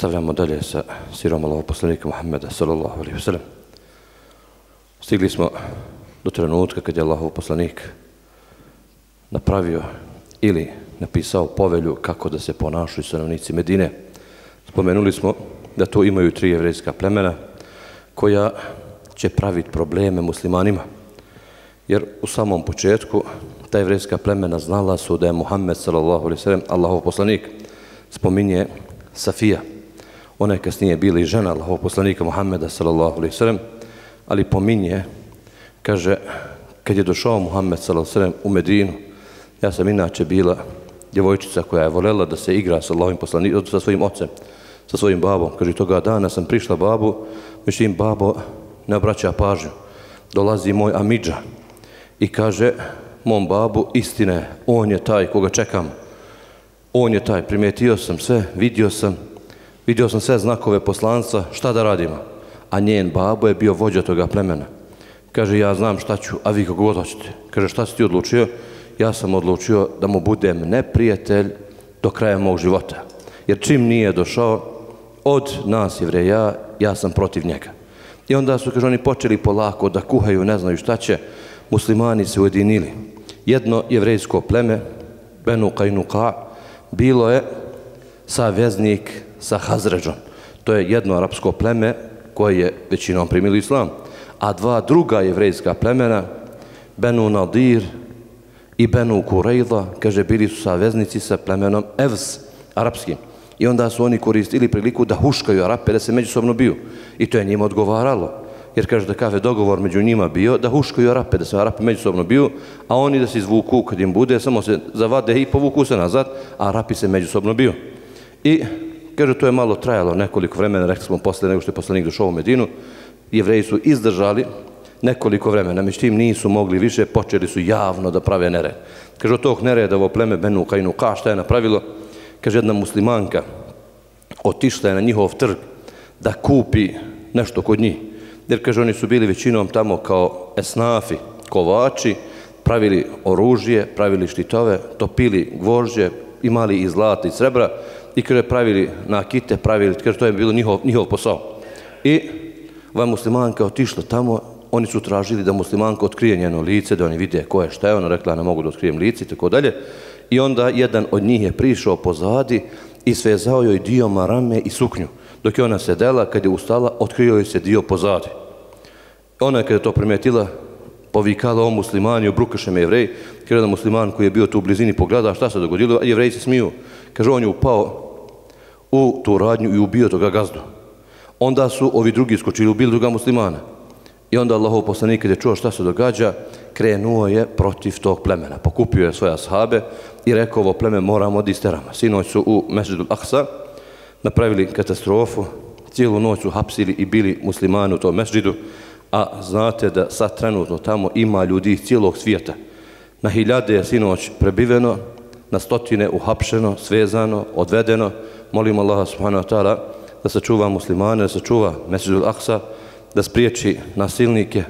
Nastavljamo dalje sa sirom Allaho poslanika Muhammeda sallallahu alaihi wasallam. Stigli smo do trenutka kad je Allahov poslanik napravio ili napisao povelju kako da se ponašaju stanovnici Medine. Spomenuli smo da to imaju tri jevrejska plemena koja će praviti probleme muslimanima. Jer u samom početku ta jevrejska plemena znala su da je Muhammed sallallahu alaihi sallam Allahov poslanik spominje Safija. Ona je kasnije bila i žena Allahov poslanika Muhammeda sallallahu alaihi sallam ali pominje kaže kad je došao Muhammed sallallahu alaihi sallam u Medinu ja sam inače bila djevojčica koja je volela da se igra sa Allahovim poslanikom sa svojim ocem sa svojim babom. Kaže, toga dana sam prišla babu, mislim, babo ne obraća pažnju. Dolazi moj Amidža i kaže, mom babu, istine, on je taj koga čekam. On je taj, primijetio sam sve, vidio sam, vidio sam sve znakove poslanca, šta da radimo? A njen babo je bio vođa toga plemena. Kaže, ja znam šta ću, a vi kako god hoćete. Kaže, šta si ti odlučio? Ja sam odlučio da mu budem neprijatelj do kraja mog života. Jer čim nije došao, od nas jevreja, ja sam protiv njega. I onda su, kaže, oni počeli polako da kuhaju, ne znaju šta će, muslimani se ujedinili. Jedno jevrejsko pleme, Benu Kajnuka, bilo je saveznik sa Hazređom. To je jedno arapsko pleme koje je većinom primili islam. A dva druga jevrejska plemena, Benu Nadir i Benu Kurejla, kaže, bili su saveznici sa plemenom Evs, arapskim. I onda su oni koristili priliku da huškaju Arape, da se međusobno biju. I to je njima odgovaralo. Jer kaže da kave dogovor među njima bio da huškaju Arape, da se Arape međusobno biju, a oni da se izvuku kad im bude, samo se zavade i povuku se nazad, a Arapi se međusobno biju. I kaže to je malo trajalo nekoliko vremena, rekli smo posle nego što je poslanik došao u Medinu, jevreji su izdržali nekoliko vremena, međutim nisu mogli više, počeli su javno da prave nered. Kaže od tog nereda ovo pleme Benu Kajnu Ka, šta je napravilo? kaže jedna muslimanka, otišla je na njihov trg da kupi nešto kod njih. Jer, kaže, oni su bili većinom tamo kao esnafi, kovači, pravili oružje, pravili štitove, topili gvožđe, imali i zlata i srebra i kaže, pravili nakite, pravili, kaže, to je bilo njihov, njihov posao. I ova muslimanka otišla tamo, oni su tražili da muslimanka otkrije njeno lice, da oni vide ko je šta je, ona rekla, ne mogu da otkrijem lice i tako dalje. I onda jedan od njih je prišao pozadi i svezao joj dio marame i suknju. Dok je ona sedela, kad je ustala, otkrio joj se dio pozadi. Ona je kada je to primetila, povikala o muslimani, obrukaše me jevrej, kada musliman koji je bio tu u blizini pogleda šta se dogodilo, a jevreji se smiju. Kaže, on je upao u tu radnju i ubio toga gazdu. Onda su ovi drugi skočili, ubili druga muslimana. I onda Allahov poslanik kada je čuo šta se događa, krenuo je protiv tog plemena. Pokupio je svoje ashabe i rekao ovo pleme moramo da isteramo. Sinoć su u Mešidu Aksa napravili katastrofu, cijelu noć su hapsili i bili muslimani u tom mesđidu, a znate da sad trenutno tamo ima ljudi iz cijelog svijeta. Na hiljade je sinoć prebiveno, na stotine uhapšeno, svezano, odvedeno. Molimo Allaha subhanahu wa ta'ala da sačuva muslimane, da sačuva Mešidu Aksa, da spriječi nasilnike,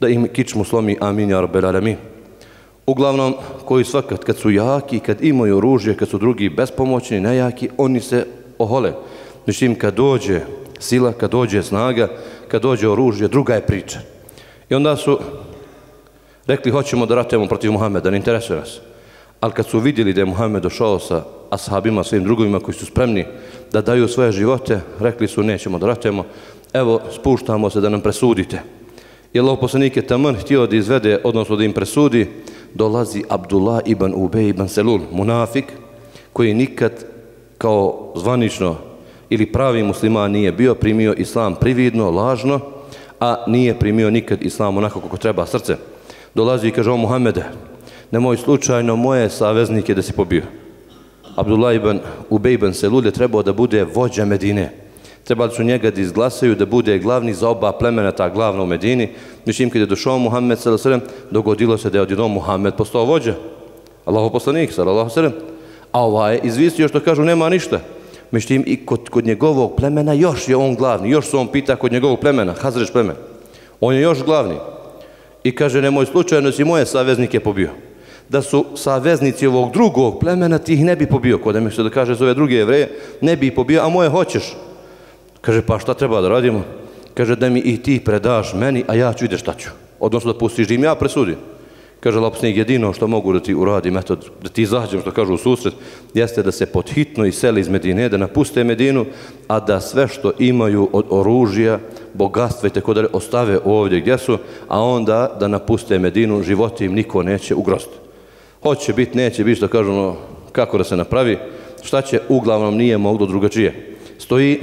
da im kičmu slomi, amin, ja rabbel alamin. Uglavnom, koji svakat, kad su jaki, kad imaju oružje, kad su drugi bespomoćni, nejaki, oni se ohole. Mislim, kad dođe sila, kad dođe snaga, kad dođe oružje, druga je priča. I onda su rekli, hoćemo da ratujemo protiv Muhammeda, ne interesuje nas. Ali kad su vidjeli da je Muhammed došao sa ashabima, svojim drugovima koji su spremni da daju svoje živote, rekli su, nećemo da ratujemo, evo, spuštamo se da nam presudite. I Allah poslanik je taman htio da izvede, odnosno da im presudi, dolazi Abdullah ibn Ubej ibn Selul, munafik, koji nikad kao zvanično ili pravi musliman nije bio, primio islam prividno, lažno, a nije primio nikad islam onako kako treba srce. Dolazi i kaže o Muhammede, nemoj slučajno moje saveznike da si pobio. Abdullah ibn Ubej ibn Selul je trebao da bude vođa Medine trebali su njega da izglasaju da bude glavni za oba plemena, ta glavna u Medini. Mislim, kada je došao Muhammed s.a.v. dogodilo se da je odjednom Muhammed postao vođa. Allaho poslanik s.a.v. A ovaj je izvistio što kažu nema ništa. Međutim, i kod, kod njegovog plemena još je on glavni. Još su on pita kod njegovog plemena, Hazreć plemen. On je još glavni. I kaže, nemoj slučajno si moje saveznike pobio. Da su saveznici ovog drugog plemena, ti ih ne bi pobio. Kod da mi se da kaže za ove druge jevreje, ne bi ih pobio, a moje hoćeš Kaže, pa šta treba da radimo? Kaže, da mi i ti predaš meni, a ja ću ide šta ću. Odnosno da pustiš da im ja presudim. Kaže, lapsnik, jedino što mogu da ti uradim, eto, da ti izađem, što kažu u susret, jeste da se podhitno iseli iz Medine, da napuste Medinu, a da sve što imaju od oružja, bogatstva i tako da ostave ovdje gdje su, a onda da napuste Medinu, životi im niko neće ugroziti. Hoće biti, neće biti, što kažu, no, kako da se napravi, šta će, uglavnom nije moglo drugačije. Stoji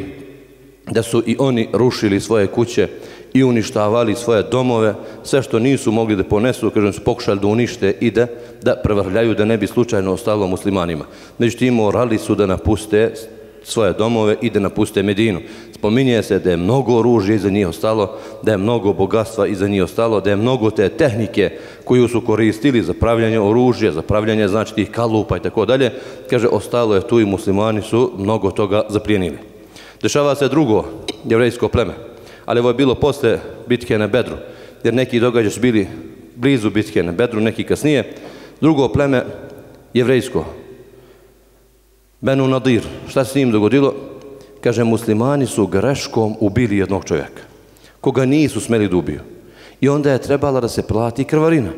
da su i oni rušili svoje kuće i uništavali svoje domove, sve što nisu mogli da ponesu, kažem, su pokušali da unište i da, da prevrljaju da ne bi slučajno ostalo muslimanima. Međutim, morali su da napuste svoje domove i da napuste Medinu. Spominje se da je mnogo oružja iza njih ostalo, da je mnogo bogatstva iza njih ostalo, da je mnogo te tehnike koju su koristili za pravljanje oružja, za pravljanje znači tih kalupa i tako dalje, kaže, ostalo je tu i muslimani su mnogo toga zaprijenili. Dešava se drugo jevrejsko pleme, ali ovo je bilo posle bitke na Bedru, jer neki događaj su bili blizu bitke na Bedru, neki kasnije. Drugo pleme, jevrejsko, Benu Nadir, šta se s njim dogodilo? Kaže, muslimani su greškom ubili jednog čovjeka, koga nisu smeli da ubiju. I onda je trebala da se plati krvarina.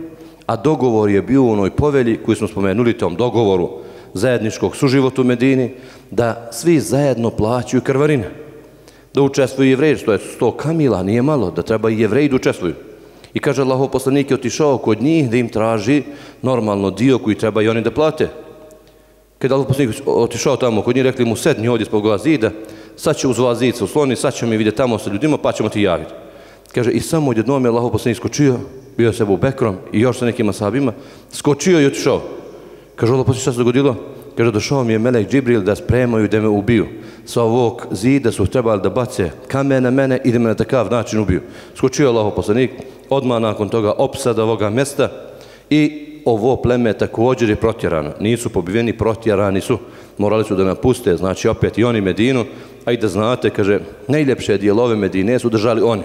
A dogovor je bio u onoj povelji koju smo spomenuli tom dogovoru zajedničkog suživotu u Medini, da svi zajedno plaćaju krvarine. Da učestvuju jevreji, što je sto kamila, nije malo, da treba i jevreji da učestvuju. I kaže Allahov poslanik je otišao kod njih da im traži normalno dio koji treba i oni da plate. Kada Allah poslanik otišao tamo kod njih, rekli mu sedni ovdje spod ova zida, sad će uz ova zid se usloni, sad ćemo mi vidjeti tamo sa ljudima, pa ćemo ti javiti. Kaže, i samo odjednom je Allah poslanik skočio, bio se u Bekrom i još sa nekim asabima, skočio i otišao. Kaže, Allah poslanik, šta se dogodilo? Kaže, došao mi je Melek Džibril da spremaju da me ubiju. Sa ovog zida su trebali da bace kamen na mene i da me na takav način ubiju. Skočio je Allah poslanik, odmah nakon toga opsada ovoga mjesta i ovo pleme također je protjerano. Nisu pobiveni, protjerani su. Morali su da napuste, znači opet i oni Medinu. A i da znate, kaže, najljepše dijelove Medine su držali oni.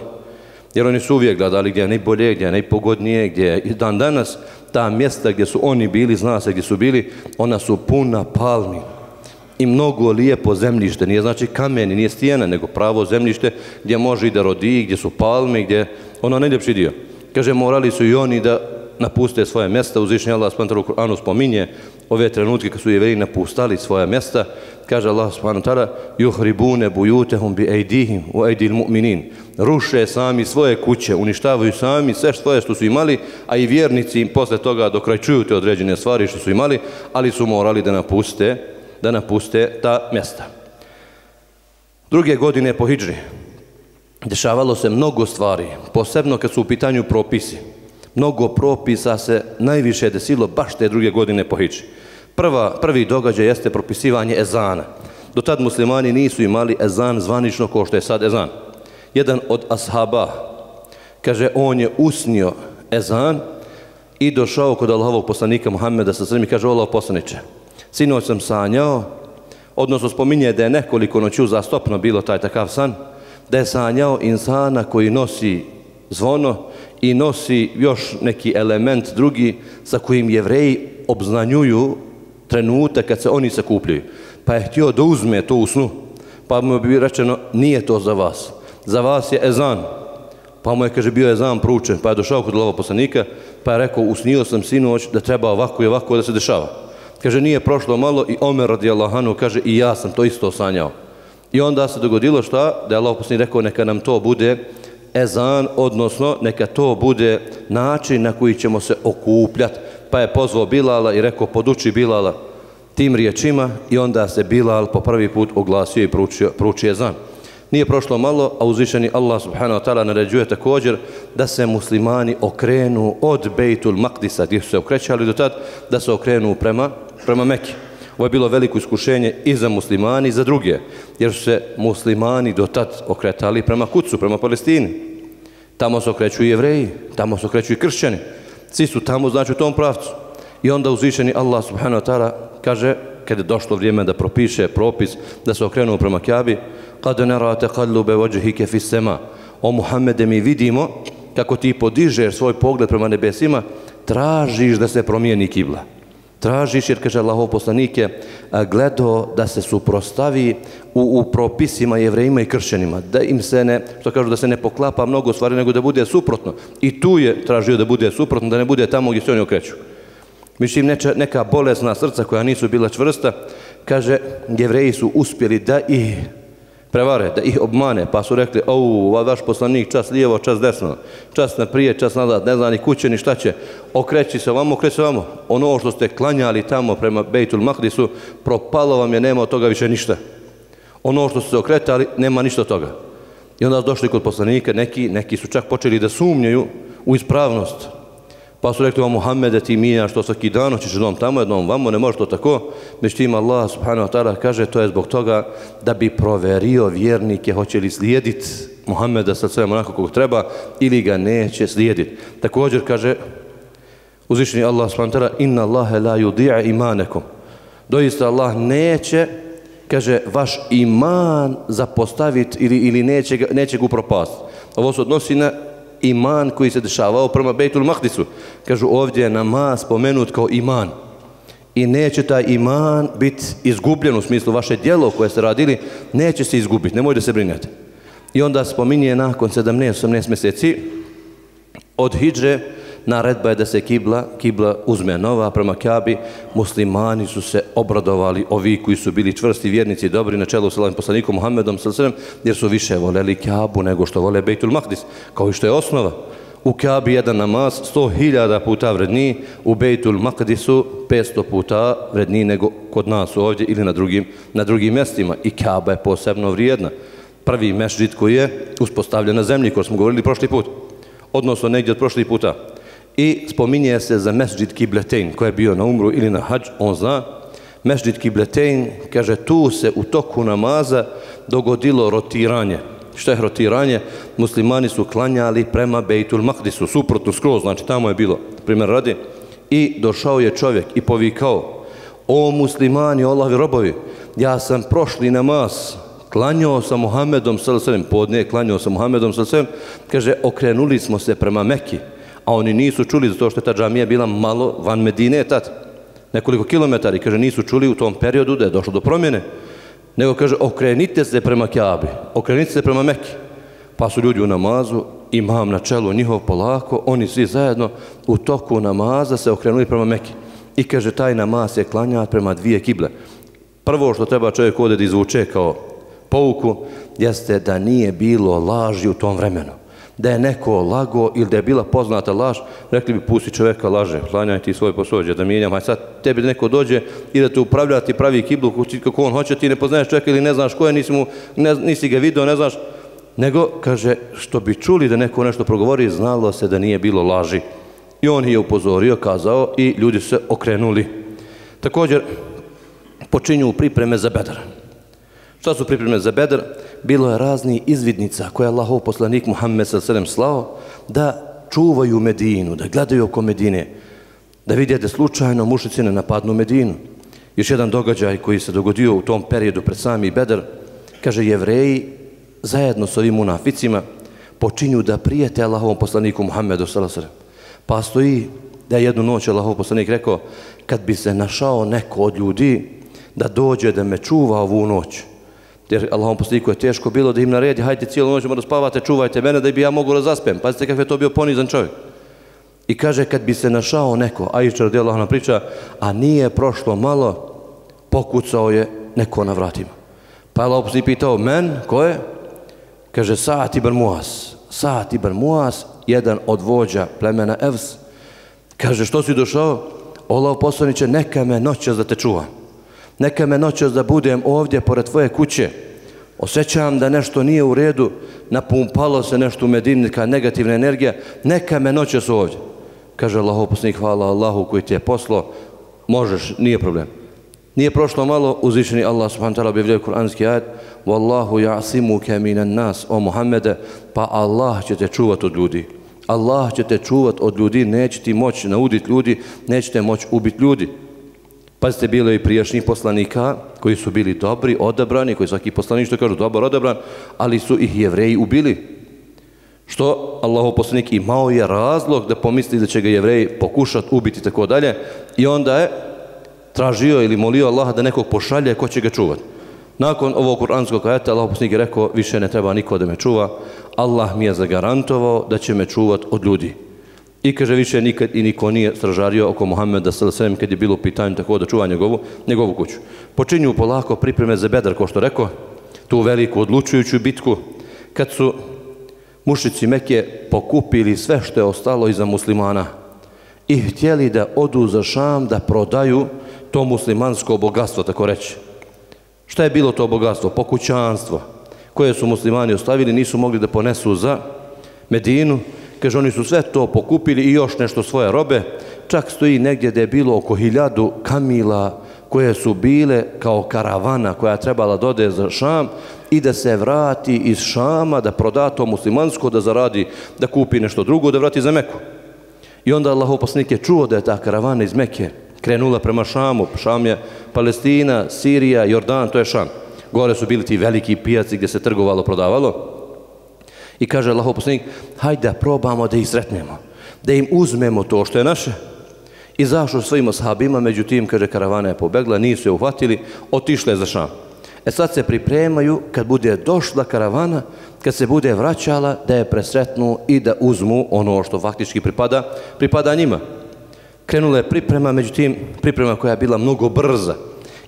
Jer oni su uvijek gledali gdje je najbolje, gdje je najpogodnije, gdje je dan danas ta mjesta gdje su oni bili, zna se gdje su bili, ona su puna palmi i mnogo lijepo zemljište, nije znači kameni, nije stijena, nego pravo zemljište gdje može i da rodi, gdje su palme, gdje ono najljepši dio. Kaže, morali su i oni da napuste svoje mjesta, uzvišnji Allah s.w.t. u Kur'anu spominje ove trenutke kad su jevreji napustali svoje mjesta, kaže Allah s.w.t. yuhribune bujutehum bi ejdihim u ejdil mu'minin. Ruše sami svoje kuće, uništavaju sami sve svoje što su imali, a i vjernici im posle toga dokrajčuju te određene stvari što su imali, ali su morali da napuste, da napuste ta mjesta. Druge godine po Hidžri dešavalo se mnogo stvari, posebno kad su u pitanju propisi mnogo propisa se najviše desilo baš te druge godine po Hidži. Prva, prvi događaj jeste propisivanje ezana. Do tad muslimani nisu imali ezan zvanično kao što je sad ezan. Jedan od ashaba, kaže, on je usnio ezan i došao kod Allahovog poslanika Muhammeda sa srmi, kaže, Allahov poslaniče, sinoć sam sanjao, odnosno spominje da je nekoliko noću zastopno bilo taj takav san, da je sanjao insana koji nosi zvono i nosi još neki element drugi sa kojim jevreji obznanjuju trenutak kad se oni sakupljaju. Pa je htio da uzme to u snu, pa mu je bi rečeno, nije to za vas. Za vas je ezan. Pa mu je, kaže, bio ezan pručen, pa je došao kod lova poslanika, pa je rekao, usnio sam sinoć da treba ovako i ovako da se dešava. Kaže, nije prošlo malo i Omer radijallahu kaže, i ja sam to isto sanjao. I onda se dogodilo šta? Da je Allah poslanik rekao, neka nam to bude ezan, odnosno neka to bude način na koji ćemo se okupljati. Pa je pozvao Bilala i rekao poduči Bilala tim riječima i onda se Bilal po prvi put oglasio i pručio, pručio ezan. Nije prošlo malo, a uzvišeni Allah subhanahu wa ta'ala naređuje također da se muslimani okrenu od Bejtul Maqdisa, gdje su se okrećali do tad, da se okrenu prema, prema Mekiju. Ovo je bilo veliko iskušenje i za muslimani i za druge, jer su se muslimani do tad okretali prema kucu, prema Palestini. Tamo se okreću i jevreji, tamo se okreću i kršćani. Svi su tamo, znači, u tom pravcu. I onda uzvišeni Allah subhanahu wa ta'ala kaže, kada je došlo vrijeme da propiše propis, da se okrenu prema Kjabi, kada ne rate kallube vođehike fis sema, o Muhammede mi vidimo kako ti podižeš svoj pogled prema nebesima, tražiš da se promijeni kibla Tražiš jer, kaže Allahov poslanik je gledao da se suprostavi u, u propisima jevrejima i kršćanima. Da im se ne, što kažu, da se ne poklapa mnogo stvari, nego da bude suprotno. I tu je tražio da bude suprotno, da ne bude tamo gdje se oni okreću. Mislim, neča, neka bolesna srca koja nisu bila čvrsta, kaže, jevreji su uspjeli da i prevare, da ih obmane, pa su rekli, o, vaš poslanik, čas lijevo, čas desno, čas na prije, čas nazad, ne zna ni kuće, ni šta će, okreći se vamo, okreći se vamo. Ono što ste klanjali tamo prema Bejtul Mahdisu, propalo vam je, nema od toga više ništa. Ono što ste okretali, nema ništa od toga. I onda su došli kod poslanika, neki, neki su čak počeli da sumnjaju u ispravnost Pa su rekli Muhammede ti mija što svaki dan hoćeš jednom tamo, jednom vamo, ne može to tako. Međutim Allah subhanahu wa ta'ala kaže to je zbog toga da bi proverio vjernike hoće li slijediti Muhammeda sa svema onako kog treba ili ga neće slijediti. Također kaže uzvišeni Allah subhanahu wa ta'ala inna Allahe la yudi'a imanekom. Doista Allah neće kaže vaš iman zapostaviti ili, ili neće, ga, neće ga upropast. Ovo se odnosi na iman koji se dešavao prema Bejtul Mahdisu. Kažu ovdje je namaz spomenut kao iman. I neće taj iman biti izgubljen u smislu vaše dijelo koje ste radili, neće se izgubiti, nemojte da se brinjati. I onda spominje nakon 17-18 mjeseci od Hidže, naredba je da se kibla, kibla uzme nova prema Kabi, muslimani su se obradovali, ovi koji su bili čvrsti vjernici, dobri na čelu sa poslanikom Muhammedom s.a.v. jer su više voleli Kabu nego što vole Bejtul Mahdis, kao i što je osnova. U Kabi jedan namaz 100.000 puta vredniji, u Bejtul Mahdisu 500 puta vredniji nego kod nas ovdje ili na drugim, na drugim mjestima. I Kaba je posebno vrijedna. Prvi mešđit koji je uspostavljen na zemlji, koji smo govorili prošli put, odnosno negdje od prošli puta i spominje se za Mesđid Kibletein koji je bio na umru ili na hađ, on zna. Mesđid Kibletein, kaže, tu se u toku namaza dogodilo rotiranje. Što je rotiranje? Muslimani su klanjali prema Bejtul Mahdisu, suprotno skroz, znači tamo je bilo, primjer radi. I došao je čovjek i povikao, o muslimani, Allahovi robovi, ja sam prošli namaz, klanjao sa Muhammedom s.a.v. E podne, klanjao sa Muhammedom s.a.v. E kaže, okrenuli smo se prema Mekki a oni nisu čuli zato što je ta džamija bila malo van Medine tad, nekoliko kilometara kaže nisu čuli u tom periodu da je došlo do promjene, nego kaže okrenite se prema Kjabi, okrenite se prema Meki. Pa su ljudi u namazu, imam na čelu njihov polako, oni svi zajedno u toku namaza se okrenuli prema Meki. I kaže taj namaz je klanjat prema dvije kible. Prvo što treba čovjek ovdje da izvuče kao pouku, jeste da nije bilo laži u tom vremenu da je neko lago ili da je bila poznata laž, rekli bi pusti čoveka laže, klanjaj ti svoj posođe, da mijenjam, a sad tebi neko dođe i da te upravlja ti pravi kiblu kako on hoće, ti ne poznaješ čovjeka ili ne znaš ko je, nisi, mu, ne, nisi ga video, ne znaš, nego, kaže, što bi čuli da neko nešto progovori, znalo se da nije bilo laži. I on je upozorio, kazao i ljudi se okrenuli. Također, počinju pripreme za bedar. Šta su pripreme za bedar? Bilo je razni izvidnica koje je Allahov poslanik Muhammed s.a.v. slao da čuvaju Medinu, da gledaju oko Medine, da vidje da slučajno mušici ne napadnu Medinu. Još jedan događaj koji se dogodio u tom periodu pred sami Bedr, kaže jevreji zajedno s ovim munaficima počinju da prijete Allahovom poslaniku Muhammedu s.a.v. Pa stoji da je jednu noć Allahov poslanik rekao kad bi se našao neko od ljudi da dođe da me čuva ovu noć, jer Allahom poslaniku je teško bilo da im naredi, hajde cijelu noć da spavate, čuvajte mene da bi ja mogu da zaspem. Pazite kako je to bio ponizan čovjek. I kaže, kad bi se našao neko, a išće radi Allahom priča, a nije prošlo malo, pokucao je neko na vratima. Pa je Allah poslanik pitao, men, ko je? Kaže, Sa'at ibn Muas. Sa'at ibn Muas, jedan od vođa plemena Evs. Kaže, što si došao? Allah poslaniće, neka me noća da te čuvam neka me noćas da budem ovdje pored tvoje kuće, osjećam da nešto nije u redu, napumpalo se nešto u Medini, negativna energija, neka me noćas ovdje. Kaže Allah, opusnik, hvala Allahu koji ti je poslo, možeš, nije problem. Nije prošlo malo, uzvišeni Allah subhanahu ta'ala objavljaju kuranski ajed, Wallahu ja'simu keminan nas, o Muhammede, pa Allah će te čuvat od ljudi. Allah će te čuvat od ljudi, neće ti moći naudit ljudi, neće te moći ubit ljudi. Pazite, bilo je i prijašnjih poslanika koji su bili dobri, odabrani, koji svaki poslanik što kažu dobar, odabran, ali su ih jevreji ubili. Što Allahov poslanik imao je razlog da pomisli da će ga jevreji pokušati ubiti tako dalje. I onda je tražio ili molio Allaha da nekog pošalje ko će ga čuvati. Nakon ovog kuranskog ajeta Allah poslanik je rekao više ne treba niko da me čuva. Allah mi je zagarantovao da će me čuvat od ljudi. I kaže više nikad i niko nije stražario oko Muhammeda s.a.v. kad je bilo u pitanju tako da čuva njegovu, njegovu kuću. Počinju polako pripreme za bedar, ko što rekao, tu veliku odlučujuću bitku, kad su mušici Mekije pokupili sve što je ostalo iza muslimana i htjeli da odu za Šam da prodaju to muslimansko bogatstvo, tako reći. Šta je bilo to bogatstvo? Pokućanstvo koje su muslimani ostavili, nisu mogli da ponesu za Medinu. Kaže, oni su sve to pokupili i još nešto svoje robe. Čak stoji negdje da je bilo oko hiljadu kamila koje su bile kao karavana koja je trebala dode za Šam i da se vrati iz Šama, da proda to muslimansko, da zaradi, da kupi nešto drugo, da vrati za Meku. I onda Allah opasnik je čuo da je ta karavana iz Meke krenula prema Šamu. Šam je Palestina, Sirija, Jordan, to je Šam. Gore su bili ti veliki pijaci gdje se trgovalo, prodavalo. I kaže Allahov poslanik, hajde da probamo da ih sretnemo. Da im uzmemo to što je naše. I zašao svojim oshabima, međutim, kaže, karavana je pobegla, nisu je uhvatili, otišle za Šam. E sad se pripremaju kad bude došla karavana, kad se bude vraćala, da je presretnu i da uzmu ono što faktički pripada, pripada njima. Krenula je priprema, međutim, priprema koja je bila mnogo brza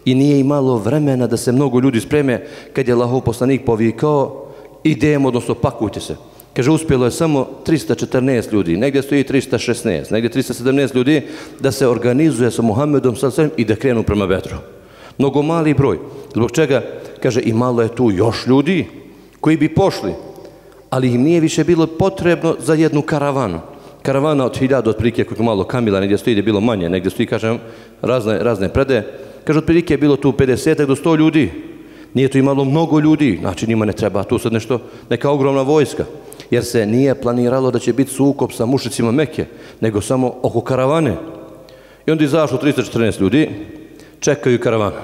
i nije imalo vremena da se mnogo ljudi spreme kad je Allahov poslanik povikao idemo, odnosno pakujte se. Kaže, uspjelo je samo 314 ljudi, negdje stoji 316, negdje 317 ljudi da se organizuje sa Muhammedom s.a.v. i da krenu prema Bedru. Mnogo mali broj. Zbog čega? Kaže, i malo je tu još ljudi koji bi pošli, ali im nije više bilo potrebno za jednu karavanu. Karavana od hiljada otprilike, kako malo kamila, negdje stoji, je bilo manje, negdje stoji, kažem, razne, razne prede. Kaže, otprilike je bilo tu 50 do 100 ljudi. Nije tu imalo mnogo ljudi, znači njima ne treba tu sad nešto, neka ogromna vojska. Jer se nije planiralo da će biti sukop sa mušicima Meke, nego samo oko karavane. I onda izašlo 314 ljudi, čekaju karavanu.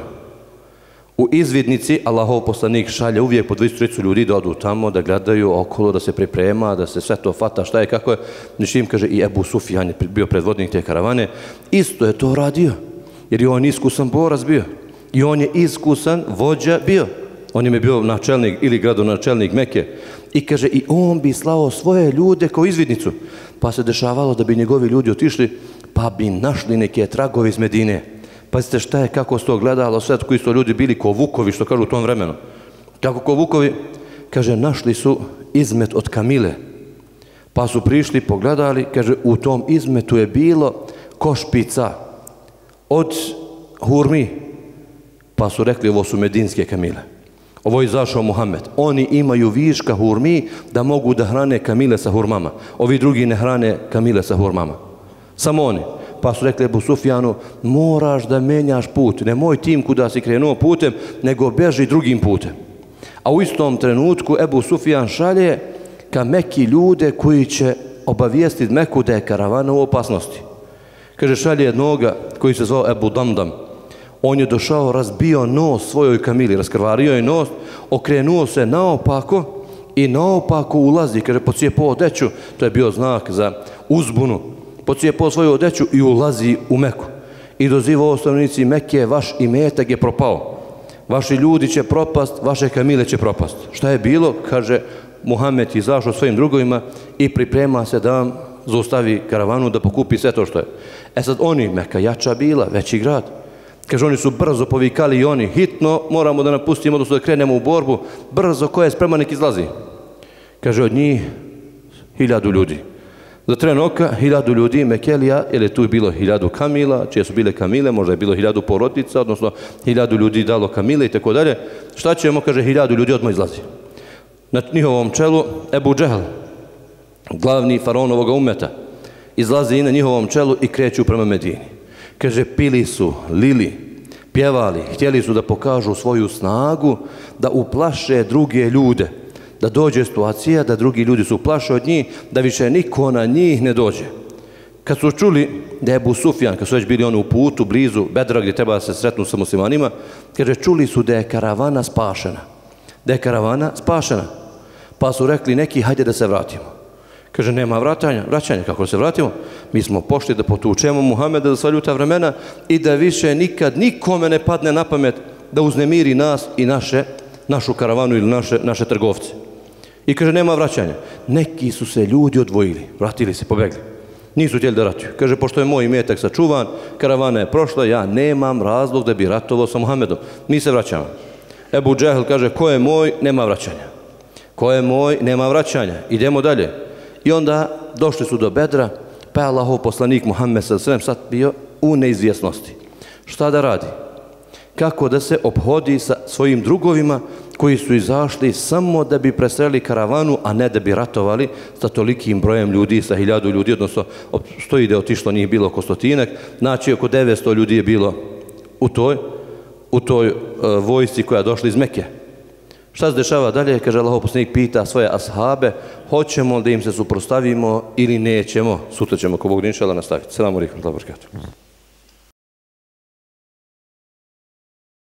U izvidnici Allahov poslanik šalje uvijek po 200 ljudi da odu tamo, da gledaju okolo, da se priprema, da se sve to fata, šta je, kako je. Niš im kaže i Ebu Sufjan je bio predvodnik te karavane. Isto je to radio, jer je on iskusan borac bio. I on je iskusan vođa bio. On je bio načelnik ili gradonačelnik Meke. I kaže, i on bi slao svoje ljude kao izvidnicu. Pa se dešavalo da bi njegovi ljudi otišli, pa bi našli neke tragove iz Medine. Pazite šta je, kako se to gledalo, sve koji su ljudi bili ko vukovi, što kažu u tom vremenu. Kako ko vukovi, kaže, našli su izmet od Kamile. Pa su prišli, pogledali, kaže, u tom izmetu je bilo košpica od hurmi. Pa su rekli, ovo su medinske Kamile. Ovo je izašao Muhammed. Oni imaju viška hurmi da mogu da hrane Kamile sa hurmama. Ovi drugi ne hrane Kamile sa hurmama. Samo oni pa su rekli Ebu Sufjanu, moraš da menjaš put, ne moj tim kuda si krenuo putem, nego beži drugim putem. A u istom trenutku Ebu Sufjan šalje ka Meki ljude koji će obavijestiti Meku da je karavana u opasnosti. Kaže, šalje jednoga koji se zvao Ebu Damdam. On je došao, razbio nos svojoj kamili, raskrvario je nos, okrenuo se naopako i naopako ulazi. Kaže, pocijepo odeću, to je bio znak za uzbunu pocijepo svoju odeću i ulazi u Meku. I doziva ostavnici Mekije, vaš imetak je propao. Vaši ljudi će propast, vaše kamile će propast. Šta je bilo? Kaže, Muhammed izašao svojim drugovima i priprema se da vam zaustavi karavanu da pokupi sve to što je. E sad oni, Meka jača bila, veći grad. Kaže, oni su brzo povikali i oni, hitno moramo da napustimo, odnosno da krenemo u borbu. Brzo, ko je spreman, nek izlazi. Kaže, od njih hiljadu ljudi. Za tren oka, hiljadu ljudi Mekelija, jer je tu bilo hiljadu kamila, čije su bile kamile, možda je bilo hiljadu porotica, odnosno hiljadu ljudi dalo kamile i tako dalje. Šta ćemo, kaže, hiljadu ljudi odmah izlazi. Na njihovom čelu Ebu Džehl, glavni faraon ovoga umeta, izlazi i na njihovom čelu i kreću prema Medini. Kaže, pili su, lili, pjevali, htjeli su da pokažu svoju snagu, da uplaše druge ljude da dođe situacija da drugi ljudi su plaše od njih, da više niko na njih ne dođe. Kad su čuli da je Ebu Sufjan, kad su već bili oni u putu, blizu Bedra gdje treba da se sretnu sa muslimanima, kaže, čuli su da je karavana spašena. Da je karavana spašena. Pa su rekli neki, hajde da se vratimo. Kaže, nema vratanja, vraćanja, kako se vratimo? Mi smo pošli da potučemo Muhameda za sva ljuta vremena i da više nikad nikome ne padne na pamet da uznemiri nas i naše, našu karavanu ili naše, naše trgovce. I kaže, nema vraćanja. Neki su se ljudi odvojili, vratili se, pobegli. Nisu htjeli da ratuju. Kaže, pošto je moj imetak sačuvan, karavana je prošla, ja nemam razlog da bi ratovao sa Muhamedom. Mi se vraćamo. Ebu Džehl kaže, ko je moj, nema vraćanja. Ko je moj, nema vraćanja. Idemo dalje. I onda došli su do Bedra, pa je Allahov poslanik Muhammed sa svem sad bio u neizvjesnosti. Šta da radi? Kako da se obhodi sa svojim drugovima koji su izašli samo da bi presreli karavanu, a ne da bi ratovali sa tolikim brojem ljudi, sa hiljadu ljudi, odnosno sto ide otišlo, nije bilo oko stotinak, znači oko 900 ljudi je bilo u toj, u toj uh, vojsci koja je došla iz Mekije. Šta se dešava dalje? Kaže Allahov poslanik pita svoje ashabe, hoćemo da im se suprostavimo ili nećemo? Sutra ćemo, ko Bog inšala, nastaviti. Selamu alaikum, dobro